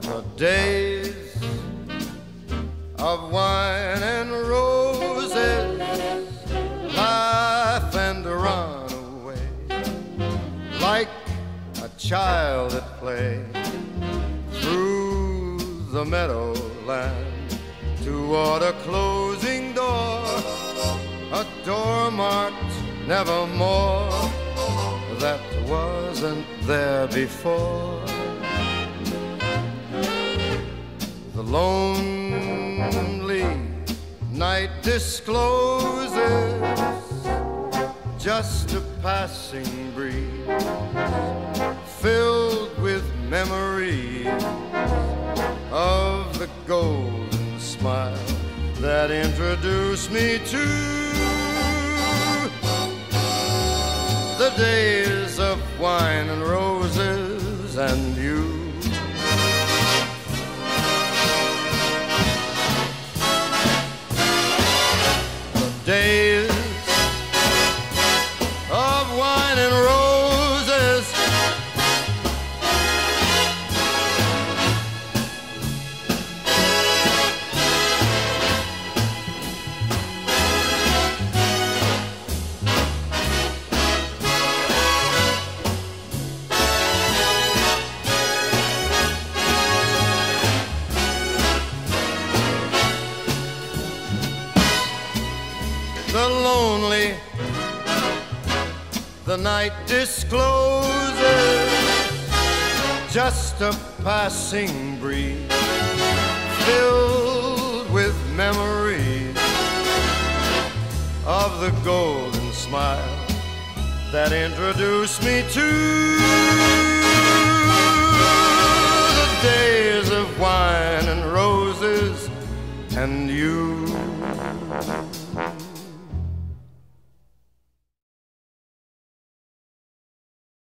The days of wine and roses, laugh and run away like a child at play through the meadowland toward a closing door, a door marked nevermore that wasn't there before. The lonely night discloses just a passing breeze filled with memories of the golden smile that introduced me to days of wine and roses and you. Lonely, the night discloses just a passing breeze filled with memories of the golden smile that introduced me to the days of wine and roses and you.